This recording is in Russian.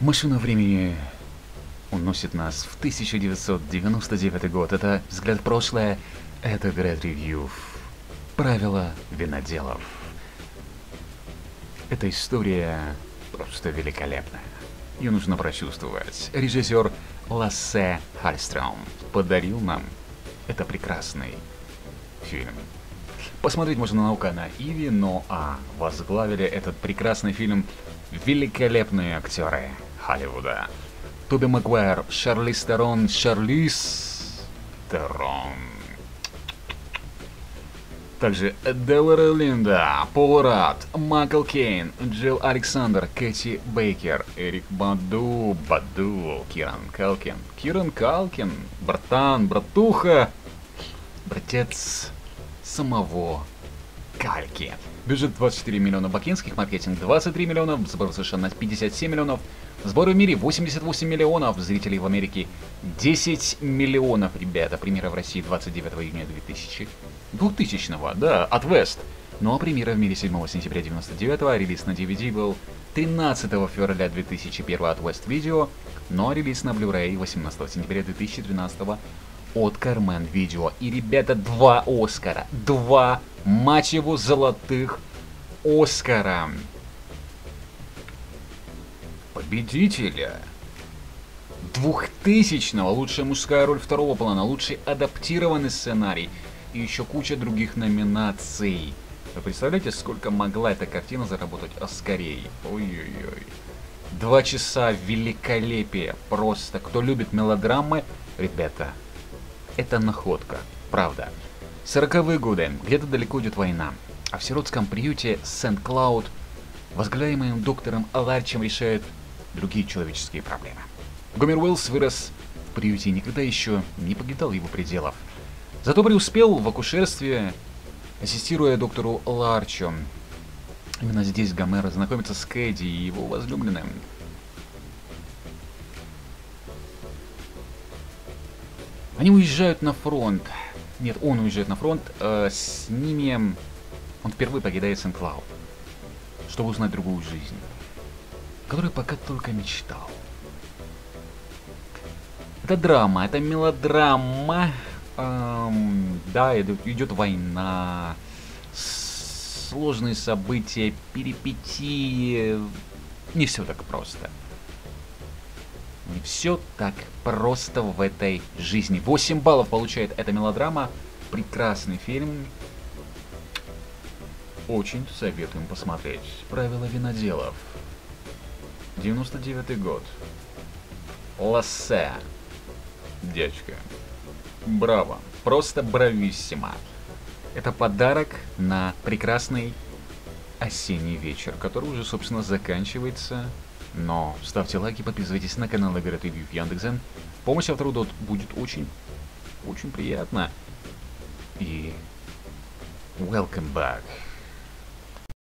Машина времени уносит нас в 1999 год. Это взгляд в прошлое, это Great Review. Правила виноделов. Эта история просто великолепная. Ее нужно прочувствовать. Режиссер Лассе Хальстром подарил нам это прекрасный фильм. Посмотреть можно наука на Иви, но а возглавили этот прекрасный фильм великолепные актеры Холливуда. Тоби Магуайр, Шарли Стерон, Шарлиз Терон. Также Делора Линда, Пол Рад, Майкл Кейн, Джилл Александр, Кэти Бейкер, Эрик Баду, Баду, Киран Калкин, Киран Калкин, братан, братуха, братец самого Кальки. Бюджет 24 миллиона бакинских, маркетинг 23 миллионов, сбор США на 57 миллионов, сборы в мире 88 миллионов, зрителей в Америке 10 миллионов, ребята. Премьера в России 29 июня 2000. 2000 да, от West. Ну а премьера в мире 7 сентября 99 а релиз на DVD был 13 февраля 2001 от West Video, но ну, а релиз на Blu-ray 18 сентября 2013 от Carmen Video. И, ребята, два Оскара. Два, мать его, золотых Оскара. Победителя. Двухтысячного, лучшая мужская роль второго плана, лучший адаптированный сценарий и еще куча других номинаций. Вы представляете, сколько могла эта картина заработать Оскарей? Ой-ой-ой. Два часа великолепия. Просто. Кто любит мелодрамы, ребята, это находка. Правда. Сороковые годы. Где-то далеко идет война. А в сиротском приюте Сент-Клауд, возглавляемым доктором Аларчем, решает другие человеческие проблемы. Гомер Уэллс вырос в приюте и никогда еще не покидал его пределов. Зато преуспел в акушерстве, ассистируя доктору Ларчу. Именно здесь Гомер знакомится с Кэдди и его возлюбленным. Они уезжают на фронт. Нет, он уезжает на фронт. Э, с ними он впервые покидает Сен-Клауд, чтобы узнать другую жизнь, которую пока только мечтал. Это драма, это мелодрама, эм, да, идет война, сложные события, перипетии. Не все так просто. Не все так просто в этой жизни. 8 баллов получает эта мелодрама. Прекрасный фильм. Очень советуем посмотреть. Правила виноделов. 99 год. Лассе. Дядька. Браво. Просто брависсимо. Это подарок на прекрасный осенний вечер, который уже, собственно, заканчивается. Но ставьте лайки, подписывайтесь на канал Игоря Ревью в Яндекс.Зен. Помощь автору Дот будет очень, очень приятно. И welcome back.